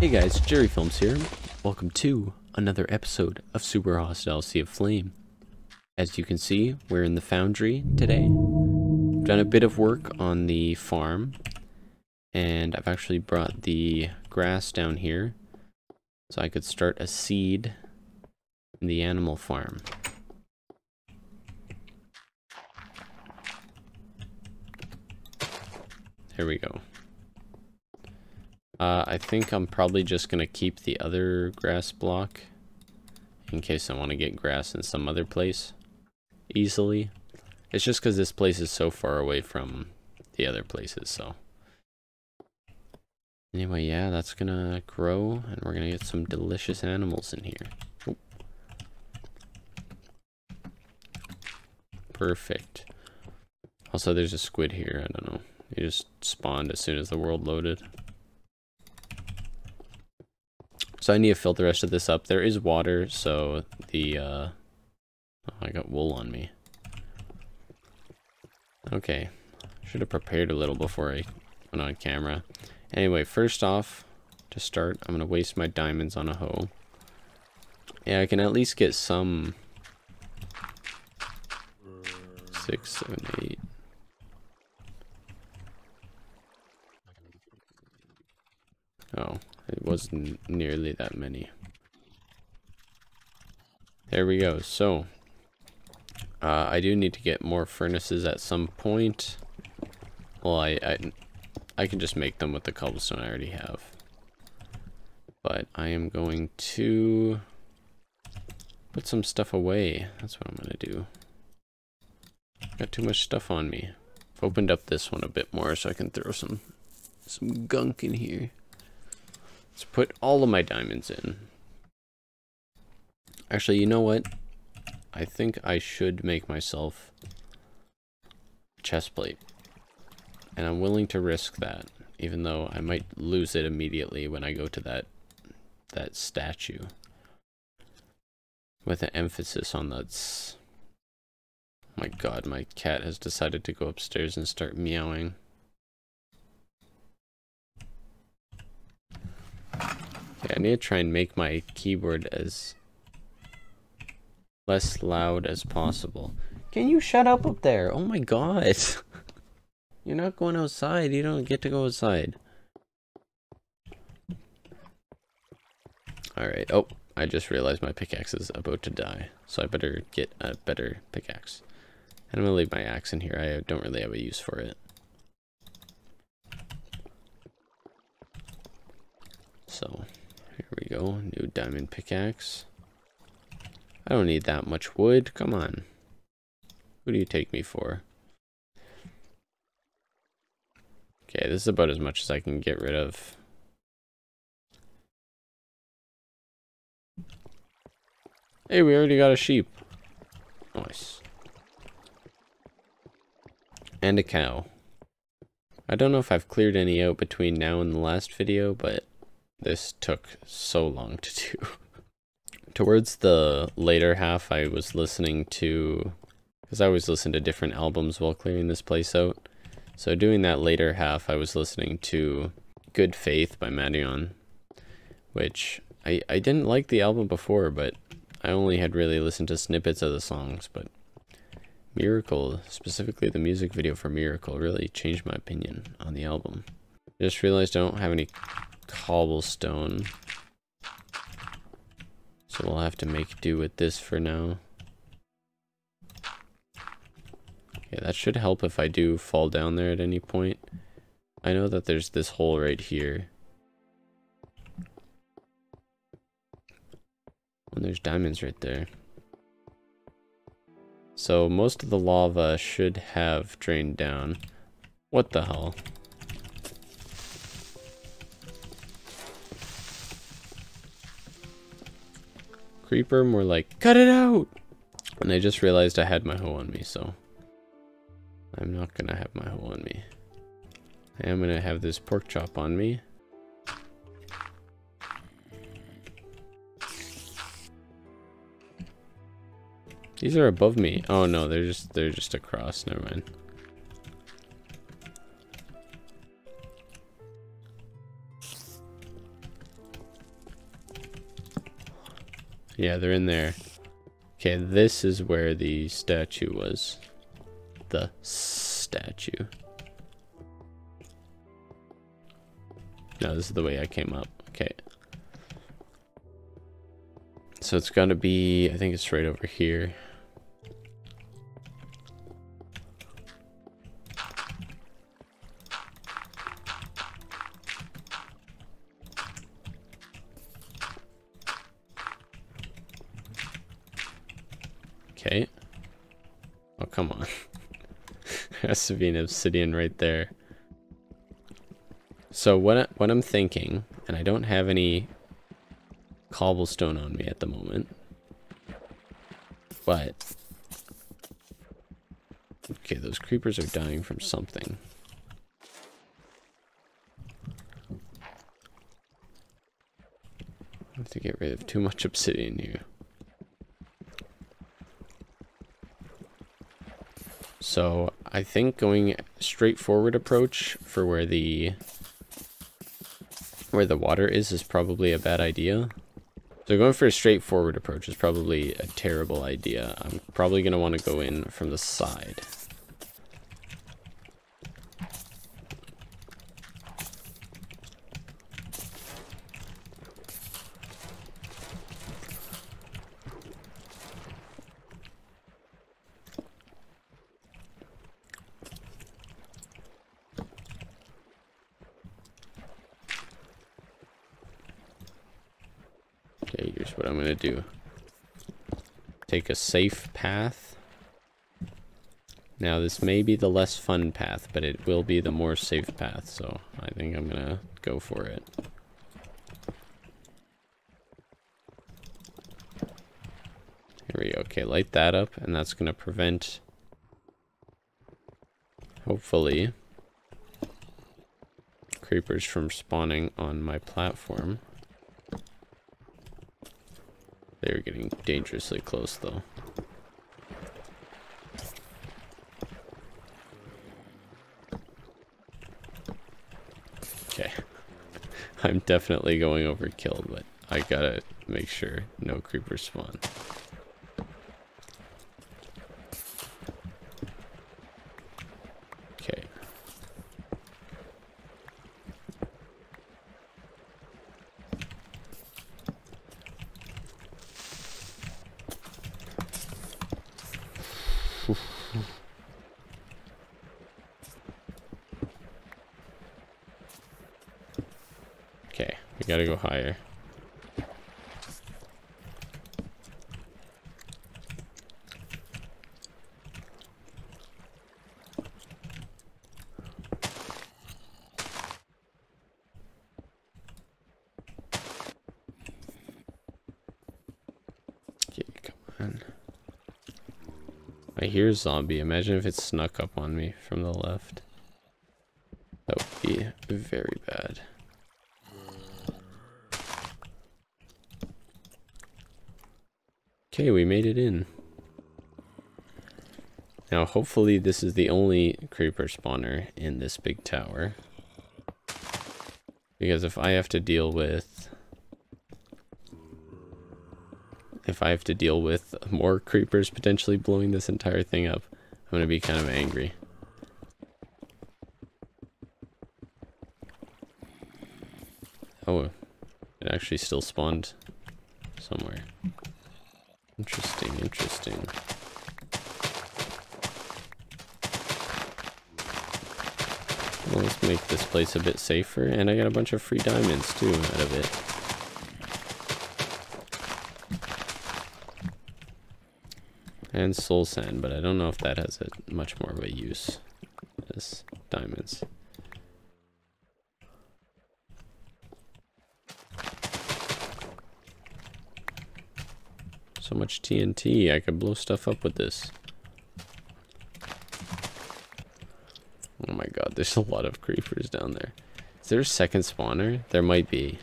Hey guys, Jerry Films here. Welcome to another episode of Super Hostile Sea of Flame. As you can see, we're in the foundry today. I've done a bit of work on the farm, and I've actually brought the grass down here so I could start a seed in the animal farm. There we go. Uh, I think I'm probably just going to keep the other grass block in case I want to get grass in some other place easily. It's just because this place is so far away from the other places, so. Anyway, yeah, that's gonna grow, and we're gonna get some delicious animals in here. Perfect. Also, there's a squid here, I don't know. It just spawned as soon as the world loaded. So I need to fill the rest of this up. There is water, so the, uh... Oh, I got wool on me. Okay. Should have prepared a little before I went on camera. Anyway, first off, to start, I'm going to waste my diamonds on a hoe. Yeah, I can at least get some... Six, seven, eight... Oh, it wasn't nearly that many. There we go. So, uh, I do need to get more furnaces at some point. Well, I, I, I can just make them with the cobblestone I already have. But I am going to put some stuff away. That's what I'm going to do. Got too much stuff on me. I've opened up this one a bit more so I can throw some some gunk in here. Let's put all of my diamonds in. Actually, you know what? I think I should make myself a chest plate. And I'm willing to risk that, even though I might lose it immediately when I go to that that statue. With an emphasis on that. My god, my cat has decided to go upstairs and start meowing. Okay, I need to try and make my keyboard as less loud as possible. Can you shut up up there? Oh my god. You're not going outside. You don't get to go outside. Alright. Oh, I just realized my pickaxe is about to die. So I better get a better pickaxe. And I'm going to leave my axe in here. I don't really have a use for it. So, we go. New diamond pickaxe. I don't need that much wood. Come on. Who do you take me for? Okay, this is about as much as I can get rid of. Hey, we already got a sheep. Nice. And a cow. I don't know if I've cleared any out between now and the last video, but this took so long to do. Towards the later half, I was listening to, because I always listen to different albums while clearing this place out. So doing that later half, I was listening to Good Faith by Madeon, which I, I didn't like the album before, but I only had really listened to snippets of the songs, but Miracle, specifically the music video for Miracle, really changed my opinion on the album. I just realized I don't have any cobblestone. So we'll have to make do with this for now. Yeah, that should help if I do fall down there at any point. I know that there's this hole right here. And there's diamonds right there. So most of the lava should have drained down. What the hell? Creeper more like, cut it out! And I just realized I had my hoe on me, so... I'm not gonna have my hoe on me. I am gonna have this pork chop on me. These are above me. Oh no, they're just they're just across. Never mind. Yeah, they're in there. Okay, this is where the statue was. The statue. No, this is the way I came up. Okay. So it's gonna be, I think it's right over here. An obsidian right there. So what, I, what I'm thinking, and I don't have any cobblestone on me at the moment, but... Okay, those creepers are dying from something. I have to get rid of too much obsidian here. So I think going straightforward approach for where the where the water is is probably a bad idea. So going for a straightforward approach is probably a terrible idea. I'm probably going to want to go in from the side. Okay, here's what I'm gonna do. Take a safe path. Now this may be the less fun path, but it will be the more safe path, so I think I'm gonna go for it. Here we go. Okay, light that up, and that's gonna prevent, hopefully, creepers from spawning on my platform. They're getting dangerously close, though. Okay. I'm definitely going overkill, but I gotta make sure no creepers spawn. Okay. Okay, we gotta go higher. Okay, on. I hear a zombie. Imagine if it snuck up on me from the left. That would be very bad. Okay, we made it in. Now, hopefully this is the only creeper spawner in this big tower. Because if I have to deal with... If I have to deal with more creepers potentially blowing this entire thing up, I'm going to be kind of angry. Oh, it actually still spawned somewhere. Interesting, interesting. Well, let's make this place a bit safer, and I got a bunch of free diamonds too out of it. And soul sand, but I don't know if that has a much more of a use as diamonds. So much TNT, I could blow stuff up with this. Oh my god, there's a lot of creepers down there. Is there a second spawner? There might be.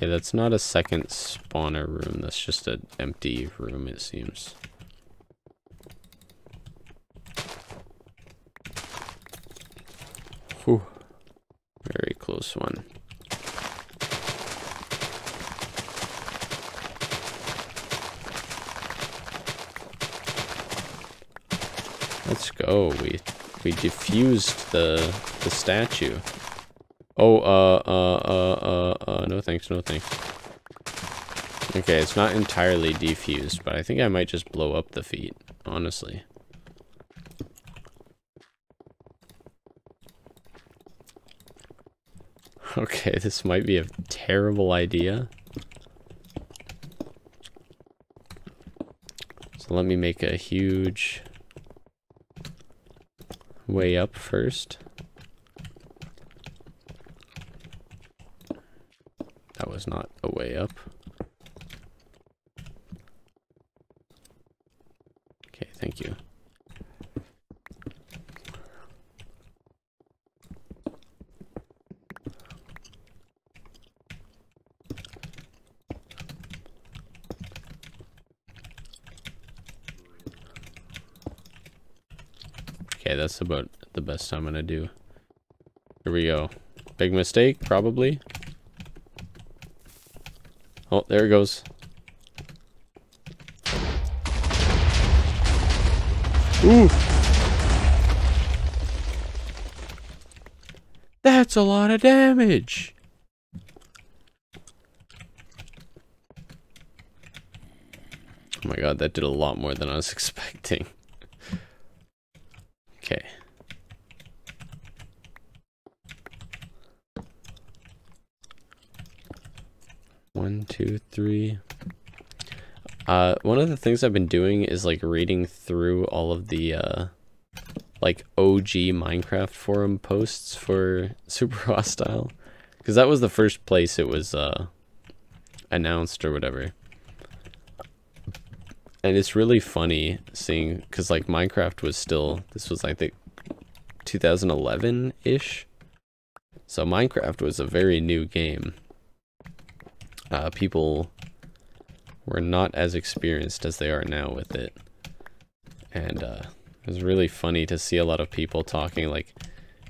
Yeah, that's not a second spawner room. That's just an empty room, it seems. Whew. Very close one. Let's go. We we defused the the statue. Oh, uh, uh, uh, uh, uh, no thanks, no thanks. Okay, it's not entirely defused, but I think I might just blow up the feet, honestly. Okay, this might be a terrible idea. So let me make a huge way up first. That was not a way up. Okay, thank you. Okay, that's about the best I'm gonna do. Here we go. Big mistake, probably. Oh, there it goes. Ooh! That's a lot of damage! Oh my god, that did a lot more than I was expecting. Okay. One, two, three. Uh, one of the things I've been doing is like reading through all of the uh, like OG Minecraft forum posts for Super Hostile, because that was the first place it was uh, announced or whatever. And it's really funny seeing, because like Minecraft was still, this was like the 2011-ish. So Minecraft was a very new game. Uh, people were not as experienced as they are now with it. And uh, it was really funny to see a lot of people talking, like,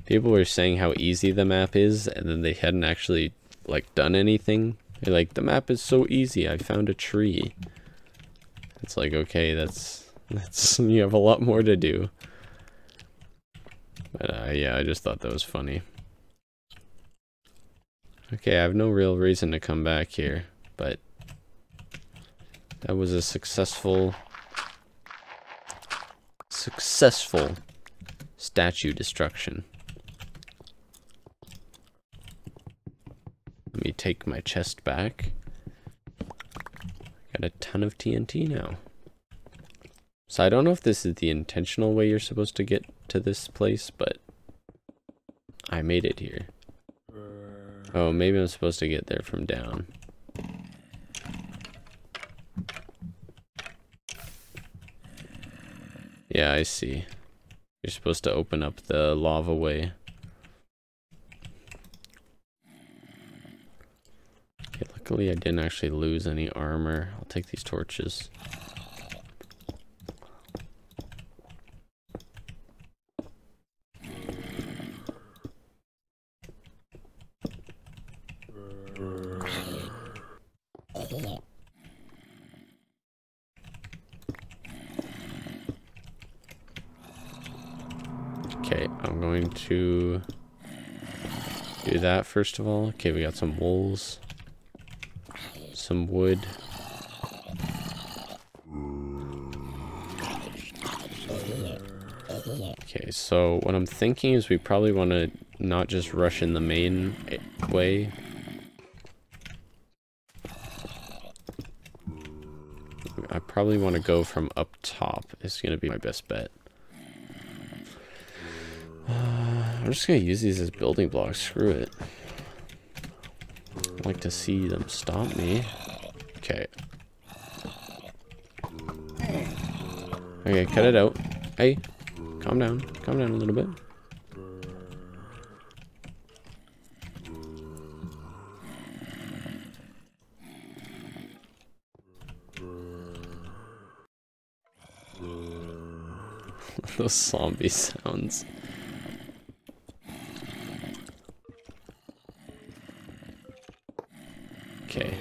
people were saying how easy the map is, and then they hadn't actually, like, done anything. They're like, the map is so easy, I found a tree. It's like, okay, that's, that's, you have a lot more to do. But, uh, yeah, I just thought that was funny. Okay, I have no real reason to come back here, but that was a successful, successful statue destruction. Let me take my chest back. Got a ton of TNT now. So I don't know if this is the intentional way you're supposed to get to this place, but I made it here. Oh, maybe I'm supposed to get there from down. Yeah, I see. You're supposed to open up the lava way. Okay, luckily I didn't actually lose any armor. I'll take these torches. Okay, I'm going to do that first of all. Okay, we got some wolves, some wood. Okay, so what I'm thinking is we probably want to not just rush in the main way. I probably want to go from up top. It's going to be my best bet. Uh, I'm just going to use these as building blocks. Screw it. I'd like to see them stop me. Okay. Okay, cut it out. Hey, calm down. Calm down a little bit. Those zombie sounds. Okay.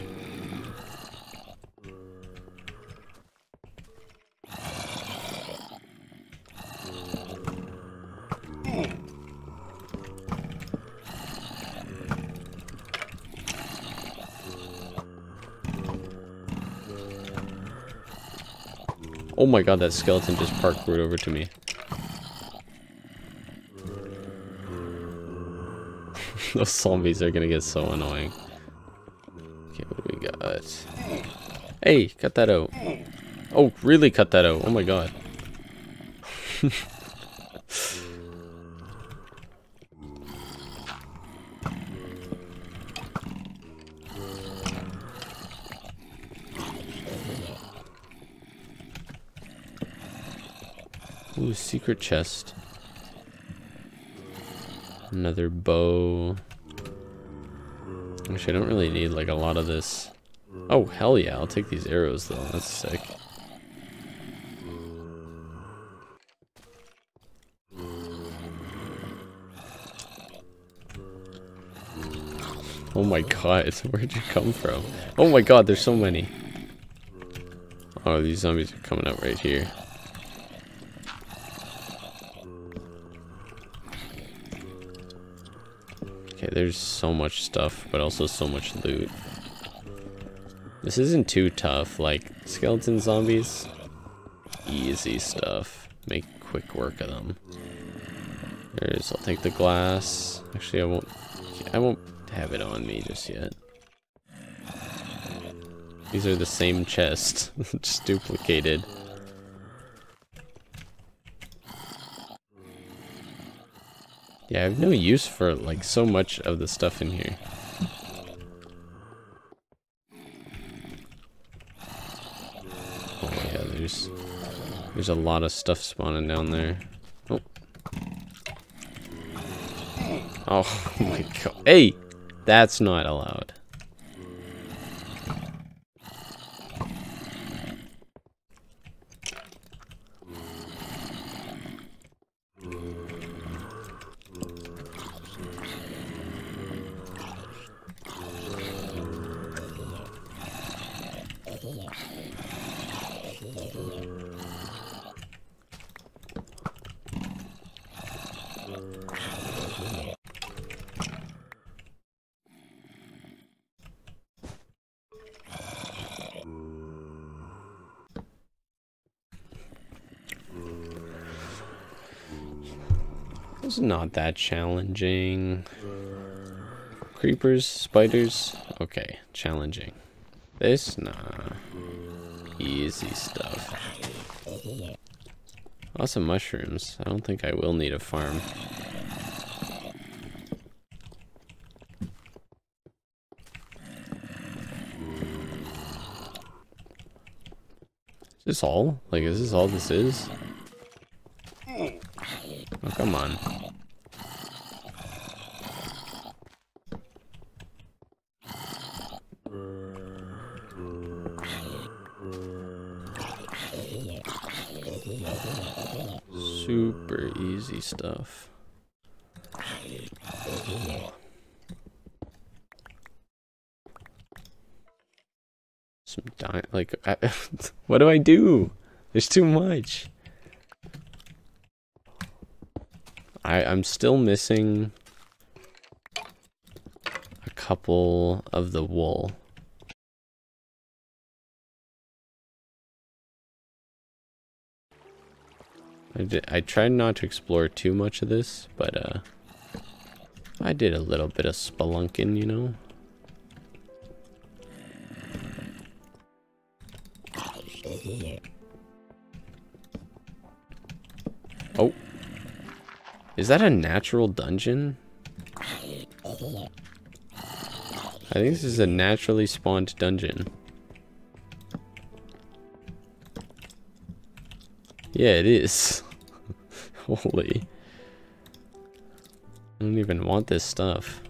Oh my god, that skeleton just parkoured over to me. Those zombies are gonna get so annoying. Hey, cut that out. Oh, really cut that out. Oh my god. Ooh, secret chest. Another bow. Actually, I don't really need like a lot of this. Oh, hell yeah, I'll take these arrows though. That's sick. Oh my god, where'd you come from? Oh my god, there's so many. Oh, these zombies are coming out right here. Okay, there's so much stuff, but also so much loot. This isn't too tough, like, skeleton zombies, easy stuff. Make quick work of them. There's, I'll take the glass. Actually, I won't, I won't have it on me just yet. These are the same chest, just duplicated. Yeah, I have no use for like so much of the stuff in here. Oh yeah, there's there's a lot of stuff spawning down there. Oh. Oh my god. Hey! That's not allowed. It's not that challenging. Creepers, spiders, okay, challenging. This, nah. Easy stuff. Awesome mushrooms. I don't think I will need a farm. Is this all? Like, is this all this is? Oh, come on. Super easy stuff. Some di like, I, what do I do? There's too much. I, I'm still missing a couple of the wool. I, did, I tried not to explore too much of this, but uh, I did a little bit of spelunking, you know? Is that a natural dungeon? I think this is a naturally spawned dungeon. Yeah, it is. Holy. I don't even want this stuff.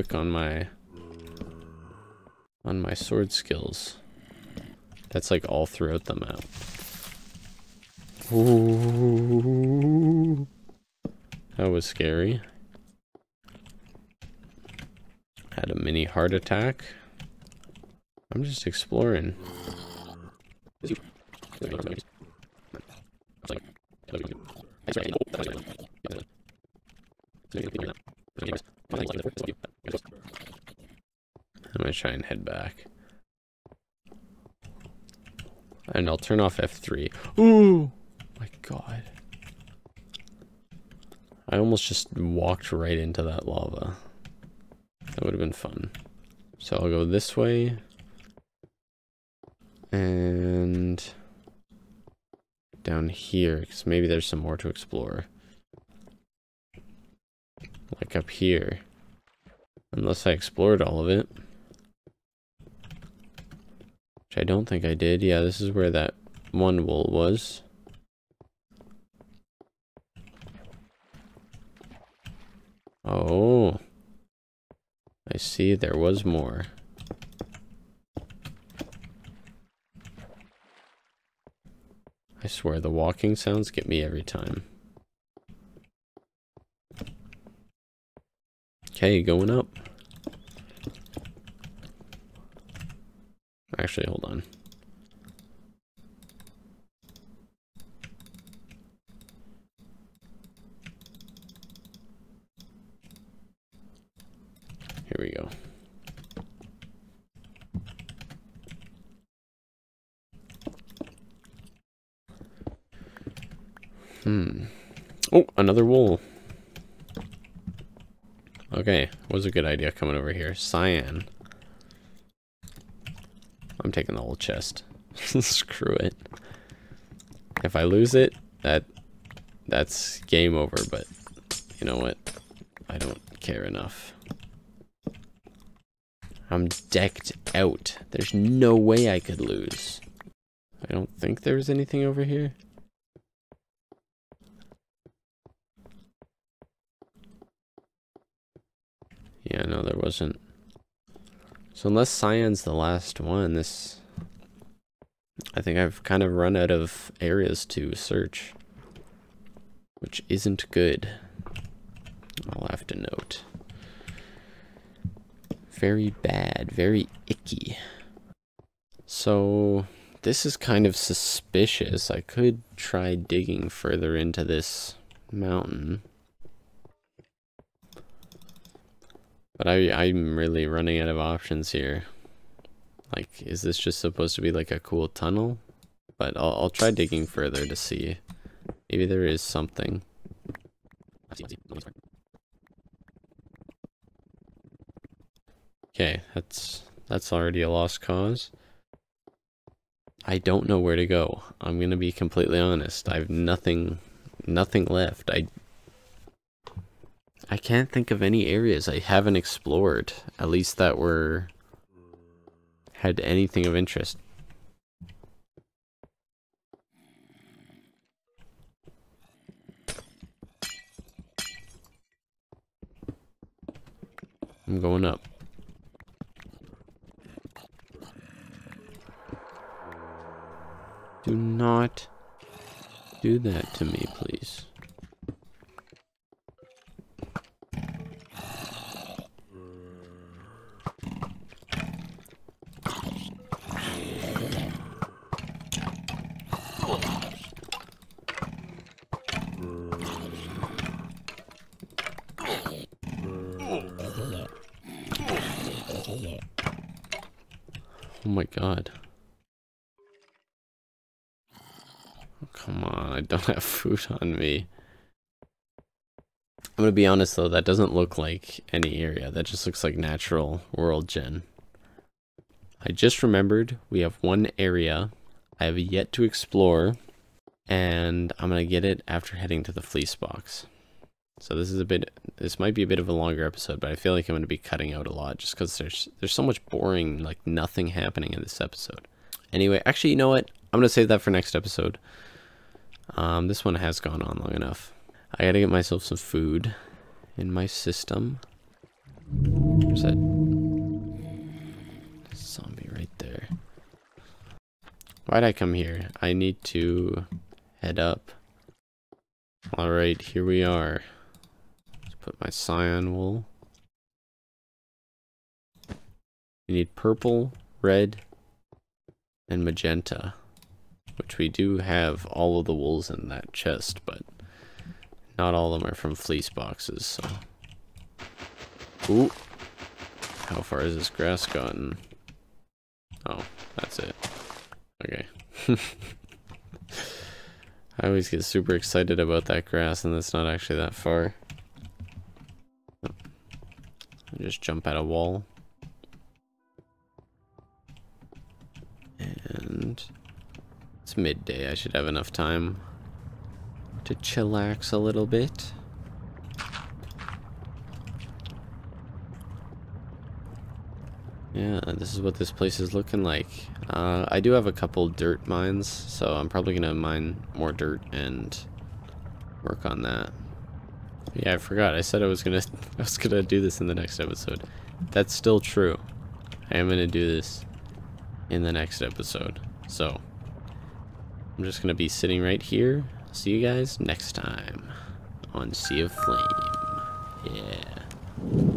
Quick on my on my sword skills. That's like all throughout the map. Ooh. That was scary. Had a mini heart attack. I'm just exploring. Gonna try and head back. And I'll turn off F3. Ooh! My god. I almost just walked right into that lava. That would have been fun. So I'll go this way. And down here, because maybe there's some more to explore. Like up here. Unless I explored all of it. Which I don't think I did. Yeah, this is where that one wool was. Oh. I see there was more. I swear the walking sounds get me every time. Okay, going up. Actually, hold on. Here we go. Hmm. Oh, another wool. Okay, was a good idea coming over here. Cyan. I'm taking the whole chest. Screw it. If I lose it, that that's game over, but you know what? I don't care enough. I'm decked out. There's no way I could lose. I don't think there's anything over here. Yeah, no, there wasn't. So unless Cyan's the last one, this... I think I've kind of run out of areas to search. Which isn't good. I'll have to note very bad, very icky. So, this is kind of suspicious. I could try digging further into this mountain. But I, I'm really running out of options here. Like, is this just supposed to be like a cool tunnel? But I'll, I'll try digging further to see. Maybe there is something. Okay, that's that's already a lost cause. I don't know where to go. I'm to be completely honest. I have nothing nothing left. I I can't think of any areas I haven't explored, at least that were had anything of interest. I'm going up. Do not do that to me, please. Oh my god. Come on, I don't have food on me. I'm gonna be honest though, that doesn't look like any area. That just looks like natural world gen. I just remembered we have one area I have yet to explore, and I'm gonna get it after heading to the fleece box. So this is a bit, this might be a bit of a longer episode, but I feel like I'm gonna be cutting out a lot just because there's there's so much boring, like nothing happening in this episode. Anyway, actually, you know what? I'm gonna save that for next episode. Um, this one has gone on long enough. I gotta get myself some food in my system. There's that zombie right there. Why'd I come here? I need to head up. Alright, here we are. Put my cyan wool. You need purple, red, and magenta. which we do have all of the wools in that chest, but not all of them are from fleece boxes, so. Ooh. How far has this grass gotten? Oh, that's it. Okay. I always get super excited about that grass and it's not actually that far. Just jump at a wall. And it's midday. I should have enough time to chillax a little bit. Yeah, this is what this place is looking like. Uh, I do have a couple dirt mines, so I'm probably going to mine more dirt and work on that. Yeah, I forgot. I said I was gonna I was gonna do this in the next episode. That's still true. I am gonna do this in the next episode. So I'm just gonna be sitting right here. See you guys next time on Sea of Flame. Yeah.